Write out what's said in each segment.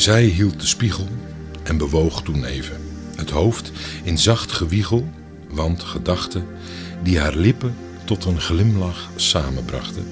Zij hield de spiegel en bewoog toen even. Het hoofd in zacht gewiegel, want gedachten die haar lippen tot een glimlach samenbrachten,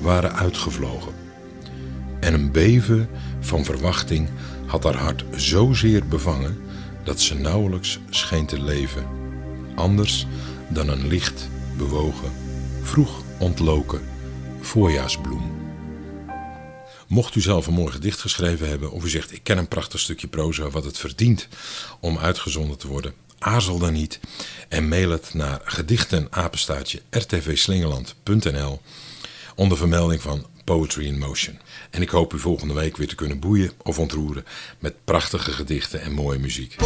waren uitgevlogen. En een beven van verwachting had haar hart zozeer bevangen dat ze nauwelijks scheen te leven. Anders dan een licht bewogen, vroeg ontloken voorjaarsbloem. Mocht u zelf een mooi gedicht geschreven hebben of u zegt ik ken een prachtig stukje proza wat het verdient om uitgezonden te worden, aarzel dan niet en mail het naar gedichtenapenstaatje rtvslingeland.nl onder vermelding van Poetry in Motion. En ik hoop u volgende week weer te kunnen boeien of ontroeren met prachtige gedichten en mooie muziek.